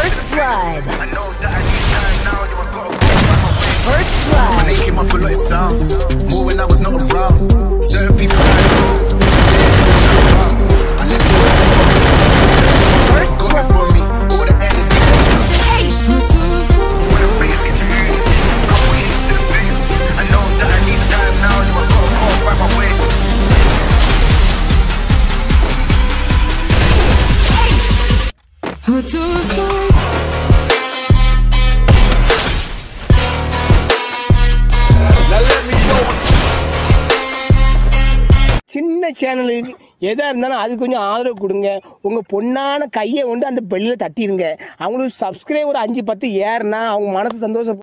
First blood. சின்ன சேனலுக்கு எதாக இருந்தாலும் அது கொஞ்சம் ஆதரவு கொடுங்க. உங்கள் பொண்ணான கையை கொண்டு அந்த பெல்லில் தட்டிடுங்க அவங்களுக்கு சப்ஸ்கிரைபர் அஞ்சு பத்து ஏறுனா அவங்க மனசு சந்தோஷம்